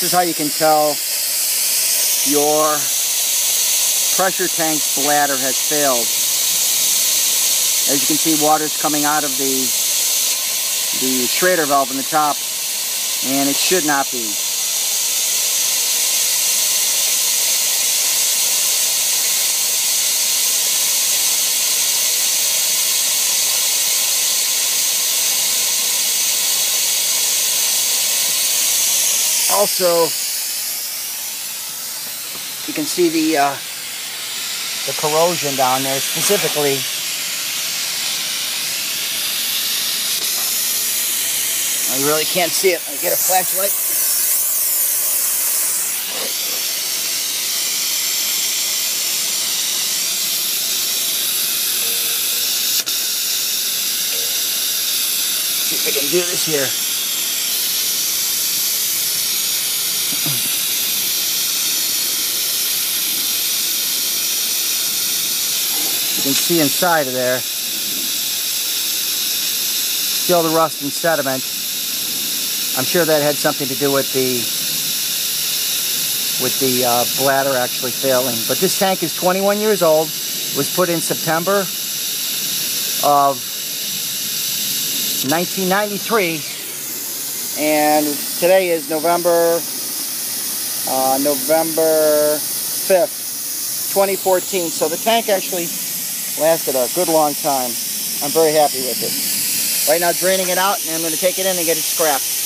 this is how you can tell your pressure tank's bladder has failed. As you can see, water's coming out of the the Schrader valve in the top, and it should not be. Also, you can see the uh, the corrosion down there specifically. I really can't see it. I get a flashlight. See if I can do this here. You can see inside of there. Still the rust and sediment. I'm sure that had something to do with the with the uh, bladder actually failing. But this tank is 21 years old. It Was put in September of 1993, and today is November uh, November 5th, 2014. So the tank actually lasted a good long time. I'm very happy with it. Right now draining it out and I'm going to take it in and get it scrapped.